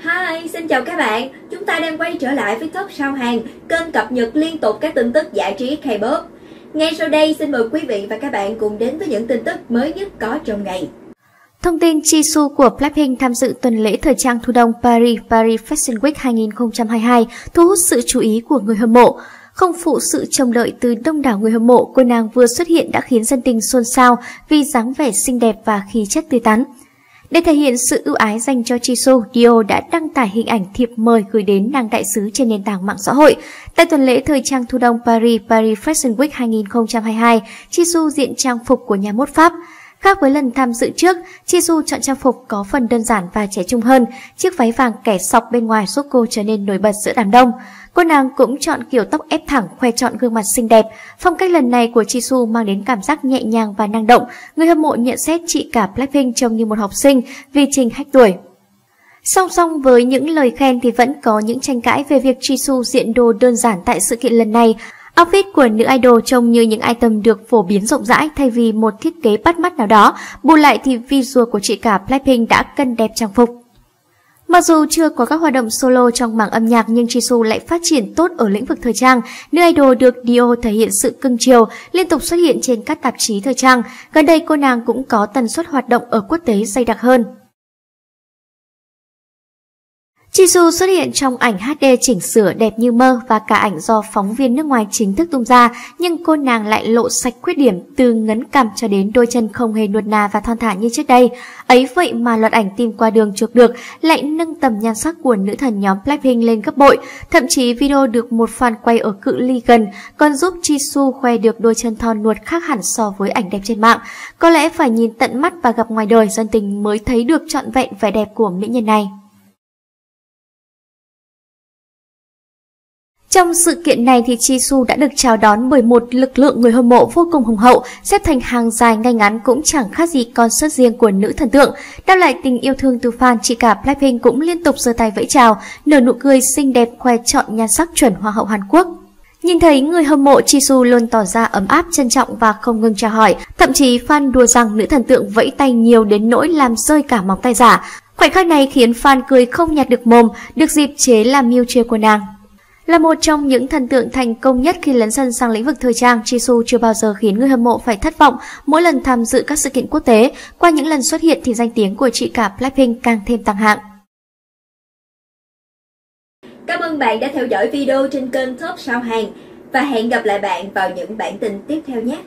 Hi, xin chào các bạn. Chúng ta đang quay trở lại với Top Sao Hàng, kênh cập nhật liên tục các tin tức giải trí K-pop. Ngay sau đây, xin mời quý vị và các bạn cùng đến với những tin tức mới nhất có trong ngày. Thông tin Jisoo của Blackpink tham dự tuần lễ thời trang thu đông Paris Paris Fashion Week 2022 thu hút sự chú ý của người hâm mộ. Không phụ sự trông đợi từ đông đảo người hâm mộ, cô nàng vừa xuất hiện đã khiến dân tình xôn xao vì dáng vẻ xinh đẹp và khí chất tươi tắn. Để thể hiện sự ưu ái dành cho Jisoo, Dio đã đăng tải hình ảnh thiệp mời gửi đến nàng đại sứ trên nền tảng mạng xã hội. Tại tuần lễ thời trang thu đông Paris Paris Fashion Week 2022, Jisoo diện trang phục của nhà mốt Pháp. Khác với lần tham dự trước, Jisoo chọn trang phục có phần đơn giản và trẻ trung hơn. Chiếc váy vàng kẻ sọc bên ngoài giúp cô trở nên nổi bật giữa đám đông. Cô nàng cũng chọn kiểu tóc ép thẳng, khoe trọn gương mặt xinh đẹp. Phong cách lần này của Jisoo mang đến cảm giác nhẹ nhàng và năng động. Người hâm mộ nhận xét chị cả Blackpink trông như một học sinh vì trình hách tuổi. Song song với những lời khen thì vẫn có những tranh cãi về việc Jisoo diện đồ đơn giản tại sự kiện lần này. Outfit của nữ idol trông như những item được phổ biến rộng rãi thay vì một thiết kế bắt mắt nào đó. Bù lại thì visual của chị cả Blackpink đã cân đẹp trang phục. Mặc dù chưa có các hoạt động solo trong mảng âm nhạc nhưng Jisoo lại phát triển tốt ở lĩnh vực thời trang. Nữ idol được Dio thể hiện sự cưng chiều, liên tục xuất hiện trên các tạp chí thời trang. Gần đây cô nàng cũng có tần suất hoạt động ở quốc tế dày đặc hơn. Jisoo xuất hiện trong ảnh HD chỉnh sửa đẹp như mơ và cả ảnh do phóng viên nước ngoài chính thức tung ra, nhưng cô nàng lại lộ sạch khuyết điểm từ ngấn cằm cho đến đôi chân không hề nuột nà và thon thả như trước đây. Ấy vậy mà loạt ảnh tìm qua đường chụp được lại nâng tầm nhan sắc của nữ thần nhóm Blackpink lên gấp bội. Thậm chí video được một fan quay ở cự ly gần còn giúp Jisoo khoe được đôi chân thon nuột khác hẳn so với ảnh đẹp trên mạng. Có lẽ phải nhìn tận mắt và gặp ngoài đời dân tình mới thấy được trọn vẹn vẻ đẹp của mỹ nhân này. Trong sự kiện này thì Jisoo đã được chào đón bởi một lực lượng người hâm mộ vô cùng hùng hậu, xếp thành hàng dài ngay ngắn cũng chẳng khác gì concert riêng của nữ thần tượng. Đáp lại tình yêu thương từ fan, chị cả Blackpink cũng liên tục giơ tay vẫy chào, nở nụ cười xinh đẹp khoe chọn nhan sắc chuẩn hoa hậu Hàn Quốc. Nhìn thấy người hâm mộ Jisoo luôn tỏ ra ấm áp, trân trọng và không ngừng chào hỏi, thậm chí fan đùa rằng nữ thần tượng vẫy tay nhiều đến nỗi làm rơi cả móng tay giả. Khoảnh khắc này khiến fan cười không nhạt được mồm, được dịp chế làm mưu chê của nàng. Là một trong những thần tượng thành công nhất khi lấn sân sang lĩnh vực thời trang, Jisoo chưa bao giờ khiến người hâm mộ phải thất vọng mỗi lần tham dự các sự kiện quốc tế. Qua những lần xuất hiện thì danh tiếng của chị cả Blackpink càng thêm tăng hạng. Cảm ơn bạn đã theo dõi video trên kênh Top Sao Hàng và hẹn gặp lại bạn vào những bản tin tiếp theo nhé.